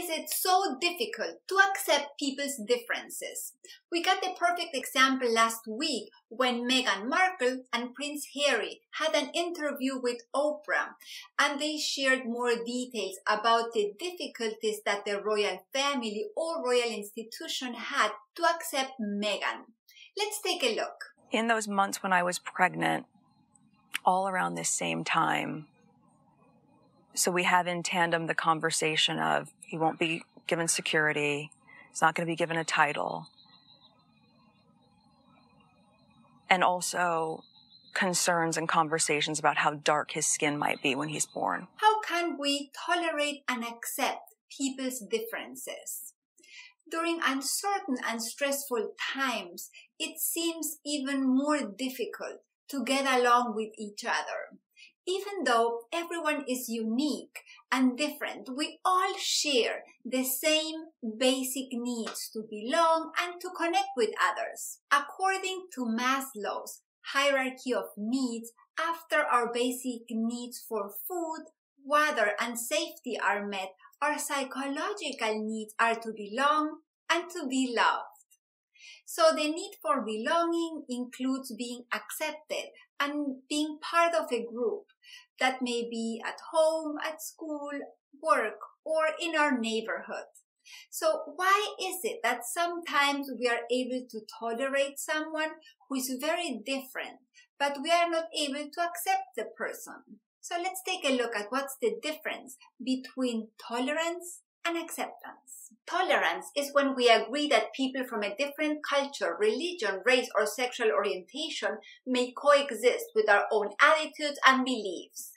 is it so difficult to accept people's differences? We got the perfect example last week when Meghan Markle and Prince Harry had an interview with Oprah and they shared more details about the difficulties that the royal family or royal institution had to accept Meghan. Let's take a look. In those months when I was pregnant, all around this same time, so we have in tandem the conversation of he won't be given security, he's not going to be given a title. And also concerns and conversations about how dark his skin might be when he's born. How can we tolerate and accept people's differences? During uncertain and stressful times, it seems even more difficult to get along with each other. Even though everyone is unique and different, we all share the same basic needs to belong and to connect with others. According to Maslow's hierarchy of needs, after our basic needs for food, water, and safety are met, our psychological needs are to belong and to be loved. So the need for belonging includes being accepted and being part of a group that may be at home, at school, work, or in our neighborhood. So why is it that sometimes we are able to tolerate someone who is very different, but we are not able to accept the person? So let's take a look at what's the difference between tolerance and acceptance. Tolerance is when we agree that people from a different culture, religion, race, or sexual orientation may coexist with our own attitudes and beliefs.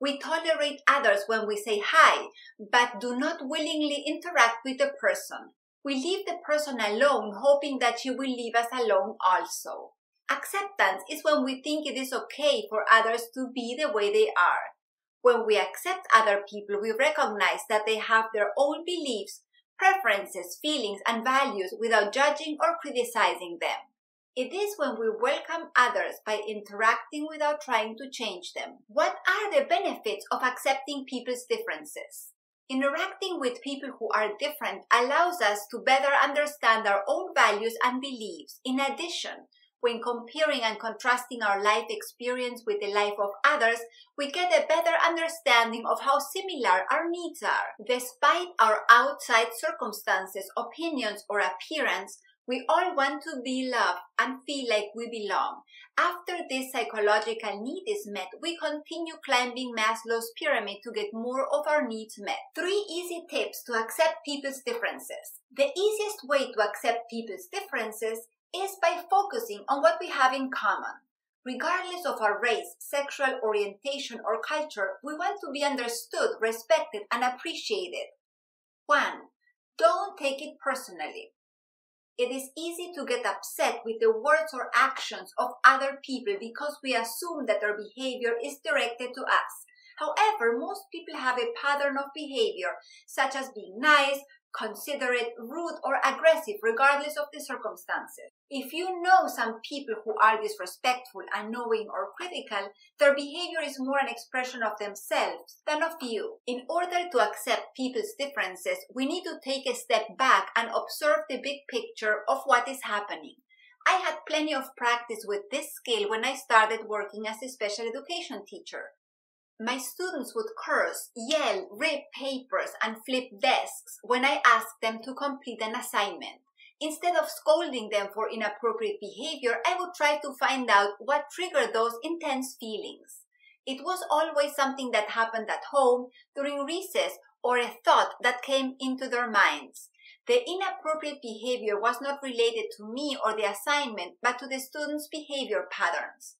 We tolerate others when we say hi, but do not willingly interact with the person. We leave the person alone, hoping that she will leave us alone also. Acceptance is when we think it is okay for others to be the way they are. When we accept other people, we recognize that they have their own beliefs, preferences, feelings, and values without judging or criticizing them. It is when we welcome others by interacting without trying to change them. What are the benefits of accepting people's differences? Interacting with people who are different allows us to better understand our own values and beliefs. In addition, when comparing and contrasting our life experience with the life of others, we get a better understanding of how similar our needs are. Despite our outside circumstances, opinions, or appearance, we all want to be loved and feel like we belong. After this psychological need is met, we continue climbing Maslow's pyramid to get more of our needs met. Three easy tips to accept people's differences. The easiest way to accept people's differences is by focusing on what we have in common. Regardless of our race, sexual orientation, or culture, we want to be understood, respected, and appreciated. 1. Don't take it personally. It is easy to get upset with the words or actions of other people because we assume that their behavior is directed to us. However, most people have a pattern of behavior, such as being nice, considerate, rude, or aggressive, regardless of the circumstances. If you know some people who are disrespectful, annoying, or critical, their behavior is more an expression of themselves than of you. In order to accept people's differences, we need to take a step back and observe the big picture of what is happening. I had plenty of practice with this skill when I started working as a special education teacher. My students would curse, yell, rip papers, and flip desks when I asked them to complete an assignment. Instead of scolding them for inappropriate behavior, I would try to find out what triggered those intense feelings. It was always something that happened at home, during recess, or a thought that came into their minds. The inappropriate behavior was not related to me or the assignment, but to the student's behavior patterns.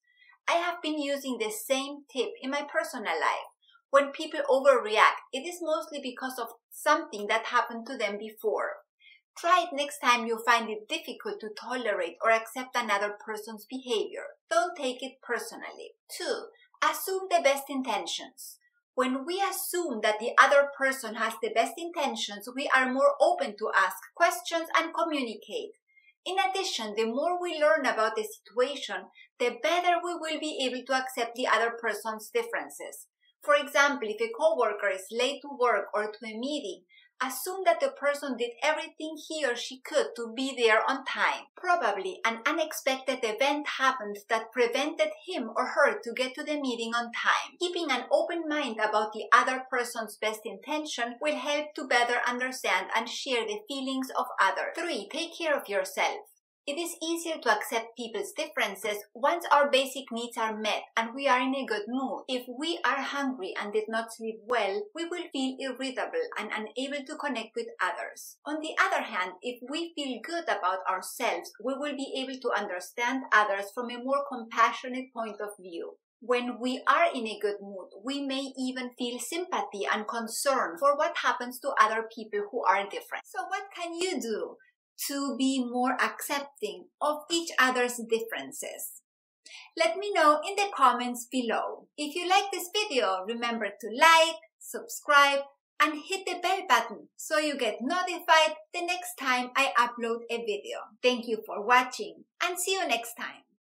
I have been using the same tip in my personal life. When people overreact, it is mostly because of something that happened to them before. Try it next time you find it difficult to tolerate or accept another person's behavior. Don't take it personally. 2. Assume the best intentions. When we assume that the other person has the best intentions, we are more open to ask questions and communicate. In addition, the more we learn about the situation, the better we will be able to accept the other person's differences. For example, if a coworker is late to work or to a meeting, assume that the person did everything he or she could to be there on time. Probably an unexpected event happened that prevented him or her to get to the meeting on time. Keeping an open mind about the other person's best intention will help to better understand and share the feelings of others. 3. Take care of yourself. It is easier to accept people's differences once our basic needs are met and we are in a good mood. If we are hungry and did not sleep well, we will feel irritable and unable to connect with others. On the other hand, if we feel good about ourselves, we will be able to understand others from a more compassionate point of view. When we are in a good mood, we may even feel sympathy and concern for what happens to other people who are different. So what can you do? To be more accepting of each other's differences. Let me know in the comments below. If you like this video, remember to like, subscribe, and hit the bell button so you get notified the next time I upload a video. Thank you for watching and see you next time.